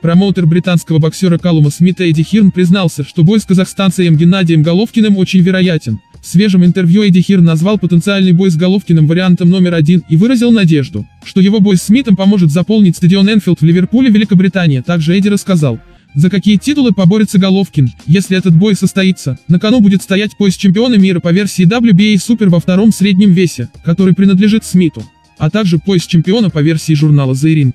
Промоутер британского боксера Калума Смита Эдди Хирн признался, что бой с казахстанцем Геннадием Головкиным очень вероятен. В свежем интервью Эдди Хирн назвал потенциальный бой с Головкиным вариантом номер один и выразил надежду, что его бой с Смитом поможет заполнить стадион Энфилд в Ливерпуле, Великобритания. Также Эдди рассказал, за какие титулы поборется Головкин, если этот бой состоится. На кону будет стоять пояс чемпиона мира по версии WBA Super во втором среднем весе, который принадлежит Смиту, а также пояс чемпиона по версии журнала The Ring.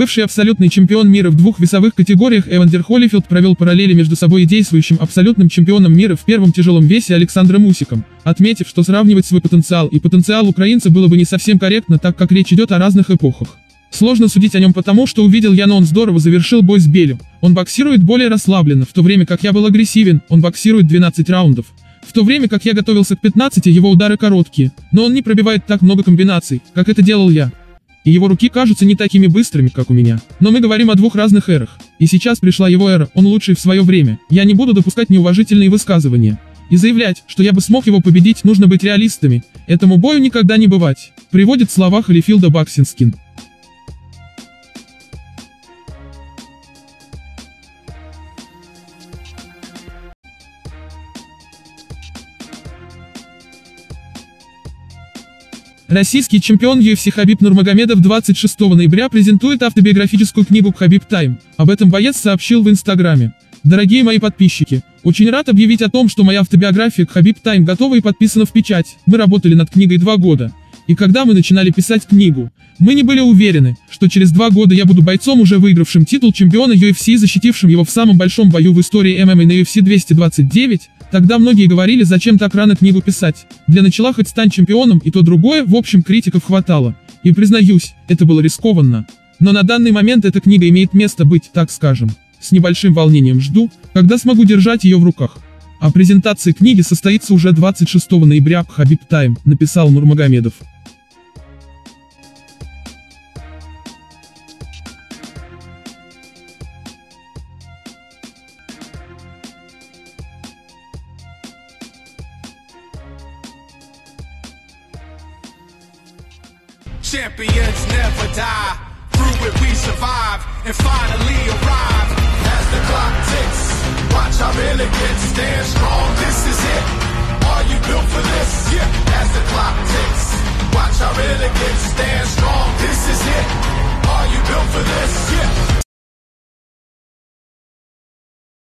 Бывший абсолютный чемпион мира в двух весовых категориях Эвандер Холлифилд провел параллели между собой и действующим абсолютным чемпионом мира в первом тяжелом весе Александром Усиком, отметив, что сравнивать свой потенциал и потенциал украинца было бы не совсем корректно, так как речь идет о разных эпохах. Сложно судить о нем потому, что увидел я, но он здорово завершил бой с Белю. Он боксирует более расслабленно, в то время как я был агрессивен, он боксирует 12 раундов. В то время как я готовился к 15, его удары короткие, но он не пробивает так много комбинаций, как это делал я и его руки кажутся не такими быстрыми, как у меня. Но мы говорим о двух разных эрах. И сейчас пришла его эра, он лучший в свое время. Я не буду допускать неуважительные высказывания. И заявлять, что я бы смог его победить, нужно быть реалистами. Этому бою никогда не бывать. Приводит слова Халифилда Баксинскин. Российский чемпион UFC Хабиб Нурмагомедов 26 ноября презентует автобиографическую книгу «Хабиб Тайм». Об этом боец сообщил в Инстаграме. Дорогие мои подписчики, очень рад объявить о том, что моя автобиография «Хабиб Тайм» готова и подписана в печать. Мы работали над книгой два года. И когда мы начинали писать книгу, мы не были уверены, что через два года я буду бойцом, уже выигравшим титул чемпиона UFC и защитившим его в самом большом бою в истории ММА на UFC 229, Тогда многие говорили, зачем так рано книгу писать. Для начала хоть стань чемпионом и то другое, в общем, критиков хватало. И признаюсь, это было рискованно. Но на данный момент эта книга имеет место быть, так скажем. С небольшим волнением жду, когда смогу держать ее в руках. А презентация книги состоится уже 26 ноября в Хабиб Тайм, написал Нурмагомедов. Champions never die. Through it we survive and finally arrive. For this? Yeah.